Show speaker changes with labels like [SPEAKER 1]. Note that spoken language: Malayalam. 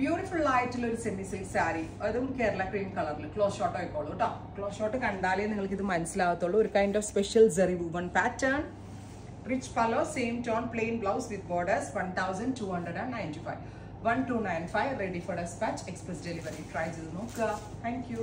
[SPEAKER 1] ബ്യൂട്ടിഫുൾ ആയിട്ടുള്ള ഒരു സെമി സിൽക്ക് സാരി അതും കേരള ക്രീം കളറിൽ ക്ലോസ് ഷോട്ട് ആയിക്കോളൂ കേട്ടോ ക്ലോസ് ഷോട്ട് കണ്ടാലേ നിങ്ങൾക്ക് ഇത് മനസ്സിലാവത്തുള്ളൂ. ഒരു kind of special zari woven pattern rich pallu same tone plain blouse with borders one thousand two hundred and ninety five one two nine five ready for despatch express delivery try ചെയ്ത് നോക്കുക. Thank you